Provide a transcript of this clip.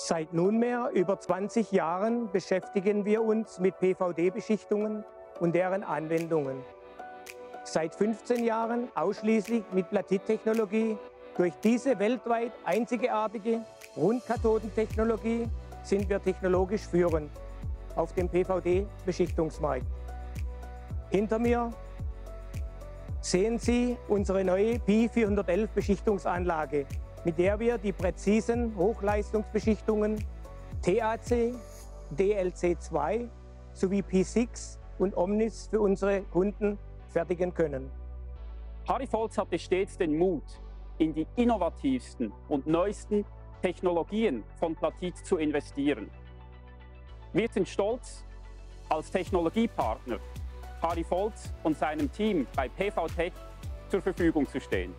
Seit nunmehr über 20 Jahren beschäftigen wir uns mit PVD-Beschichtungen und deren Anwendungen. Seit 15 Jahren ausschließlich mit Platit-Technologie. Durch diese weltweit einzigartige Rundkathodentechnologie sind wir technologisch führend auf dem PVD-Beschichtungsmarkt. Hinter mir sehen Sie unsere neue Pi 411 Beschichtungsanlage, mit der wir die präzisen Hochleistungsbeschichtungen TAC, DLC2 sowie P6 und Omnis für unsere Kunden fertigen können. Harry Volz hatte stets den Mut, in die innovativsten und neuesten Technologien von Platit zu investieren. Wir sind stolz, als Technologiepartner Harry Volz und seinem Team bei PVTech zur Verfügung zu stehen.